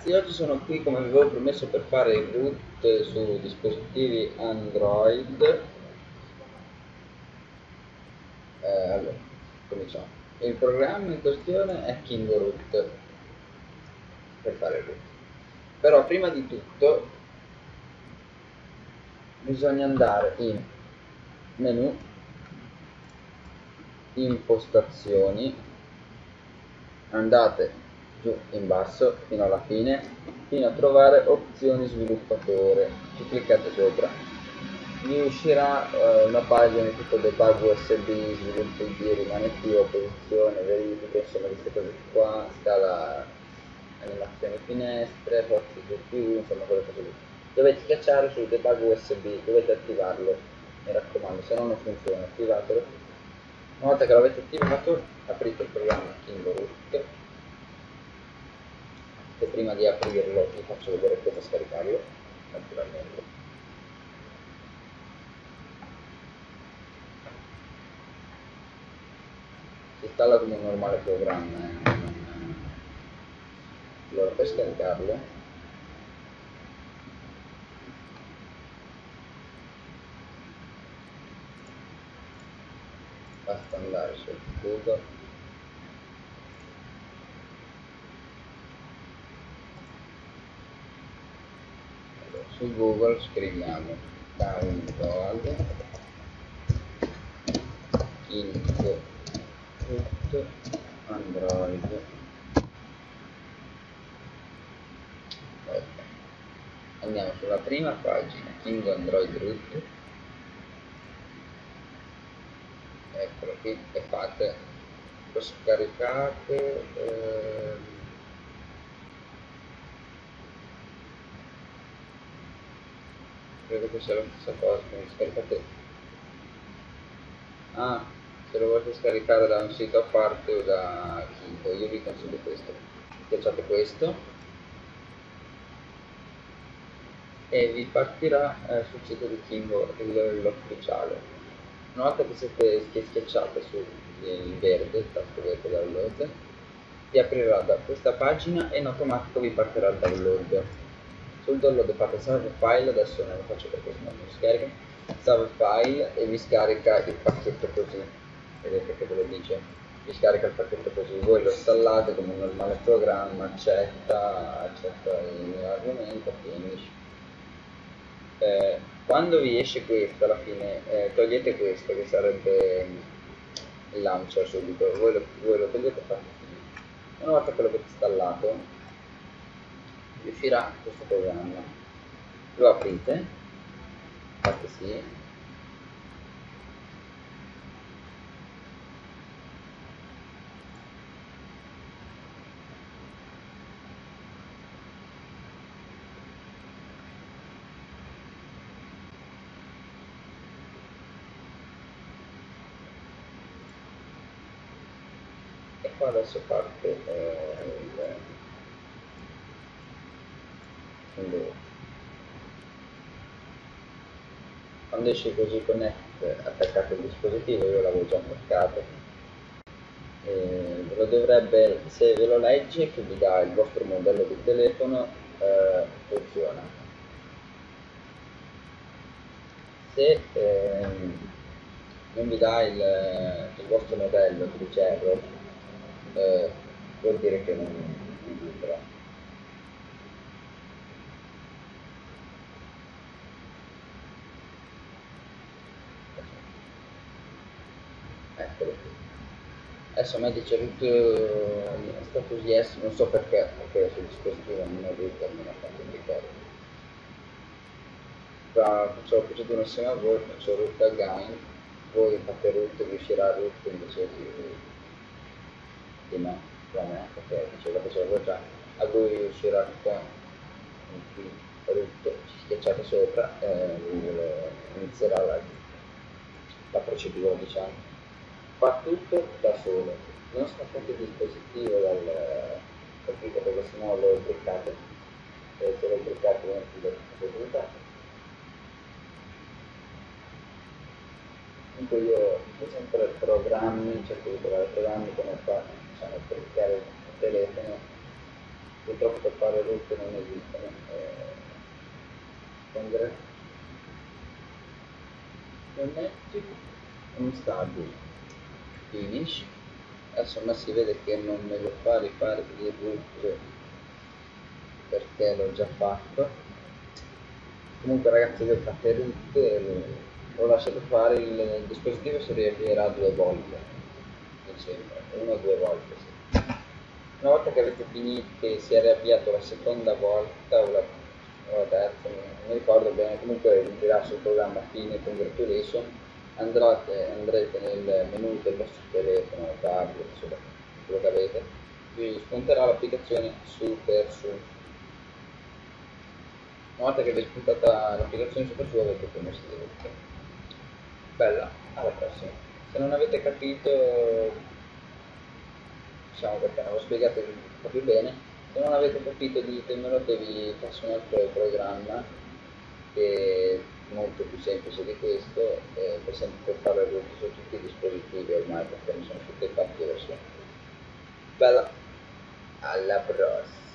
ragazzi, oggi sono qui come vi avevo promesso per fare il root su dispositivi Android. Eh, allora, cominciamo. Il programma in questione è KingoRoot per fare il root. Però prima di tutto bisogna andare in menu, impostazioni, andate giù in basso fino alla fine fino a trovare opzioni sviluppatore ci cliccate sopra. Vi uscirà eh, una pagina tutto debug usb sviluppo id rimane attivo posizione verifica insomma queste cose qua scala animazione finestre forze gpu insomma quelle cose lì. Dovete schiacciare sul debug usb dovete attivarlo. Mi raccomando se no non funziona attivatelo. Una volta che l'avete attivato aprite il programma King Root e prima di aprirlo vi faccio vedere come scaricarlo naturalmente si installa come un normale programma eh. allora per scaricarlo basta andare su Google su Google scriviamo download input android. Andiamo sulla prima pagina king android root. Eccolo qui e fate lo scaricate eh, credo che sia la stessa cosa quindi scaricate ah se lo volete scaricare da un sito a parte o da Kingo io vi consiglio questo. Schiacciate questo? E vi partirà eh, sul sito di Kingo l'ufficiale una volta che siete schiacciate sul in verde tasto verde download vi aprirà da questa pagina e in automatico vi partirà il download sul download fate save file adesso non lo faccio perché sennò non scarica save file e vi scarica il pacchetto così. Vedete che ve lo dice? Vi scarica il pacchetto così voi lo installate come un normale programma accetta accetta l'argomento finish. Eh, quando vi esce questo alla fine eh, togliete questo che sarebbe il launcher subito. Voi lo, voi lo togliete e fate una volta che l'avete installato riuscirà questo programma. Lo aprite? Fate sì. Adesso parte eh, quindi quando esce così connect attaccato il dispositivo io l'avevo già attaccato e lo dovrebbe se ve lo legge che vi dà il vostro modello di telefono eh, funziona. Se eh, non vi dà il, il, vostro modello che dice eh, vuol dire che non, non vibra eccolo adesso me dice root uh, status yes non so perché perché sul dispositivo non è root almeno quanto mi ricordo. Qua faccio la procedura insieme a voi faccio root again voi fate root riuscirà root invece di, di no da me perché dice la facevo già. A voi riuscirà qua root ci schiacciate sopra e eh, inizierà la, la procedura diciamo fa tutto da solo non staccate il dispositivo dal computer perché sennò lo cliccate e se lo cliccate non lo slitate comunque io ho sempre programmi cerco di trovare programmi come fa diciamo, per cliccare il telefono. Purtroppo per fare rotte non esistono. Eh, congress connected non stable finish adesso ma si vede che non me lo fa rifare il root perché l'ho già fatto. Comunque ragazzi voi fate root l'ho lasciato fare il dispositivo si riavvierà due volte mi sembra. Una o due volte sì. una volta che avete finito che si è riavviato la seconda volta o la, o la terza non mi ricordo bene comunque dirà sul programma fine congratulation andrete, andrete nel menu del vostro telefono tablet insomma quello che avete. Vi spunterà l'applicazione Super Su una volta che vi è spuntata l'applicazione Super Su avete come scrivere bella alla prossima. Se non avete capito diciamo perché non l'ho spiegato proprio bene se non avete capito ditemelo che vi faccio un altro programma che molto più semplice di questo eh, per, per fare su tutti i dispositivi ormai perché mi sono tutte fatte versioni bella. Alla prossima